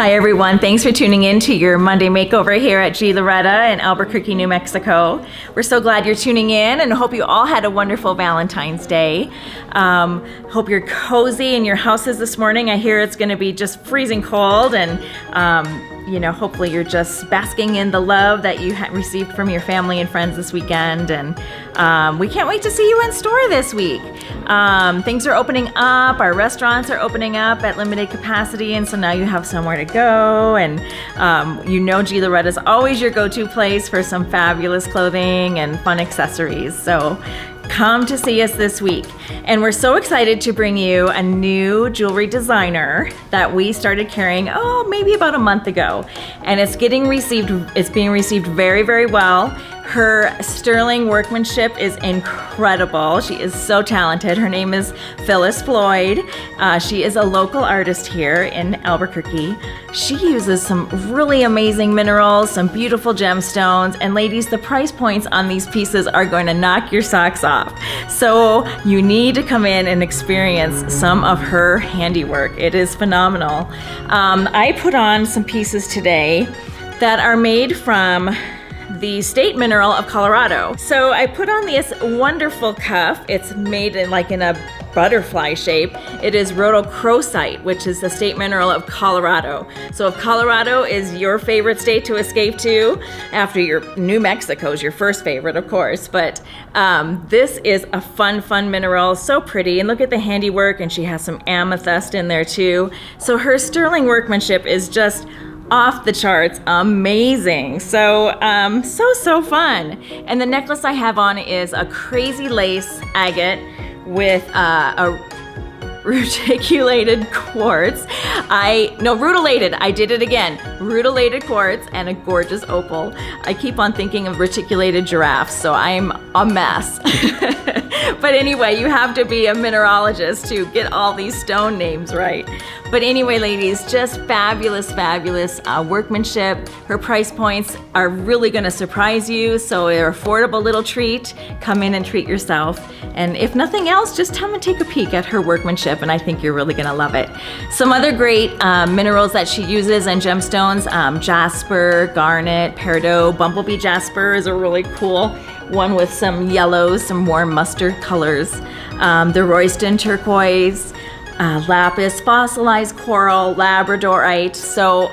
Hi everyone, thanks for tuning in to your Monday makeover here at Gee Loretta in Albuquerque, New Mexico. We're so glad you're tuning in and hope you all had a wonderful Valentine's Day. Um, hope you're cozy in your houses this morning. I hear it's gonna be just freezing cold and um, you know, hopefully you're just basking in the love that you received from your family and friends this weekend. And um, we can't wait to see you in store this week. Um, things are opening up, our restaurants are opening up at limited capacity, and so now you have somewhere to go. And um, you know, Gee Loretta is always your go to place for some fabulous clothing and fun accessories. So come to see us this week. And we're so excited to bring you a new jewelry designer that we started carrying, oh, maybe about a month ago. And it's getting received, it's being received very, very well. Her sterling workmanship is incredible. She is so talented. Her name is Phyllis Floyd. Uh, she is a local artist here in Albuquerque. She uses some really amazing minerals, some beautiful gemstones, and ladies, the price points on these pieces are going to knock your socks off. So you need to come in and experience some of her handiwork. It is phenomenal. Um, I put on some pieces today that are made from the state mineral of Colorado. So I put on this wonderful cuff. It's made in like in a butterfly shape. It is rhodochrosite, which is the state mineral of Colorado. So if Colorado is your favorite state to escape to, after your New Mexico is your first favorite, of course, but um, this is a fun, fun mineral, so pretty. And look at the handiwork, and she has some amethyst in there too. So her sterling workmanship is just off the charts amazing. So, um, so, so fun. And the necklace I have on is a crazy lace agate with uh, a reticulated quartz. I, no, rutilated, I did it again. Rutilated quartz and a gorgeous opal. I keep on thinking of reticulated giraffes, so I'm a mess. but anyway, you have to be a mineralogist to get all these stone names right. But anyway, ladies, just fabulous, fabulous uh, workmanship. Her price points are really gonna surprise you, so they're affordable little treat. Come in and treat yourself. And if nothing else, just come and take a peek at her workmanship, and I think you're really gonna love it. Some other great um, minerals that she uses and gemstones, um, jasper, garnet, peridot, bumblebee jasper is a really cool one with some yellows, some warm mustard colors. Um, the Royston turquoise, uh, lapis, fossilized coral, labradorite. So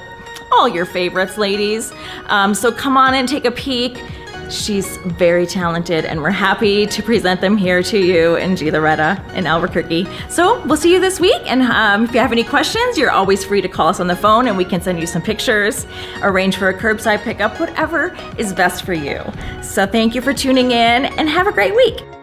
all your favorites, ladies. Um, so come on and take a peek. She's very talented, and we're happy to present them here to you in Gee Loretta in Albuquerque. So we'll see you this week, and um, if you have any questions, you're always free to call us on the phone, and we can send you some pictures, arrange for a curbside pickup, whatever is best for you. So thank you for tuning in, and have a great week.